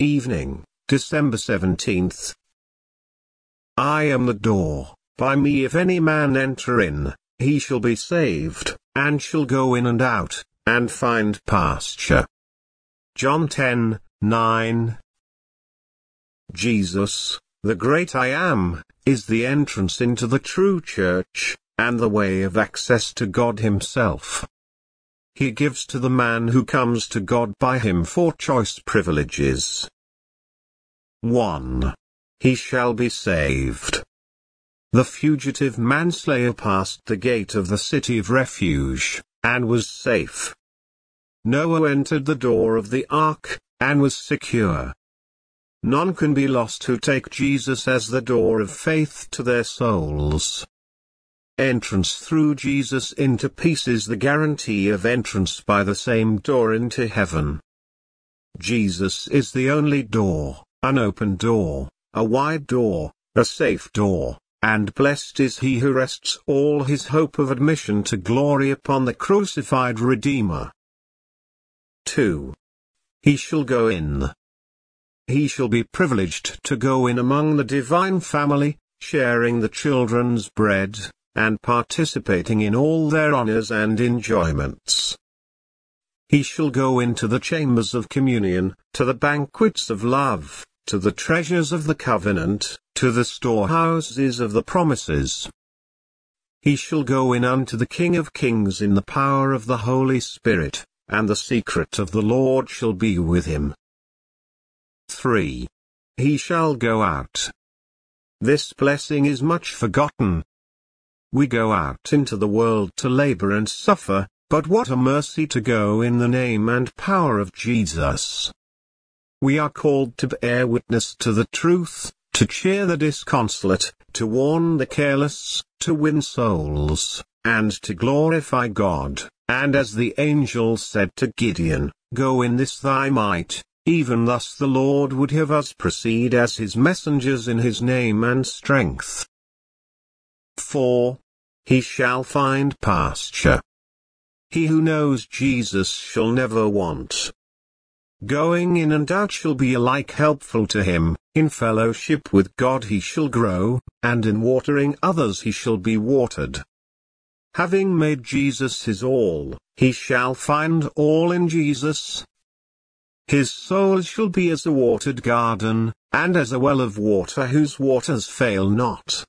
Evening, December 17th. I am the door, by me if any man enter in, he shall be saved, and shall go in and out, and find pasture. John 10, 9. Jesus, the great I am, is the entrance into the true church, and the way of access to God himself. He gives to the man who comes to God by him four choice privileges. 1. He shall be saved. The fugitive manslayer passed the gate of the city of refuge, and was safe. Noah entered the door of the ark, and was secure. None can be lost who take Jesus as the door of faith to their souls. Entrance through Jesus into peace is the guarantee of entrance by the same door into heaven. Jesus is the only door, an open door, a wide door, a safe door, and blessed is he who rests all his hope of admission to glory upon the crucified Redeemer. 2. He shall go in. He shall be privileged to go in among the divine family, sharing the children's bread, and participating in all their honors and enjoyments. He shall go into the chambers of communion, to the banquets of love, to the treasures of the covenant, to the storehouses of the promises. He shall go in unto the King of kings in the power of the Holy Spirit, and the secret of the Lord shall be with him. 3. He shall go out. This blessing is much forgotten, we go out into the world to labor and suffer, but what a mercy to go in the name and power of Jesus. We are called to bear witness to the truth, to cheer the disconsolate, to warn the careless, to win souls, and to glorify God. And as the angel said to Gideon, Go in this thy might, even thus the Lord would have us proceed as his messengers in his name and strength. 4. He shall find pasture. He who knows Jesus shall never want. Going in and out shall be alike helpful to him, in fellowship with God he shall grow, and in watering others he shall be watered. Having made Jesus his all, he shall find all in Jesus. His soul shall be as a watered garden, and as a well of water whose waters fail not.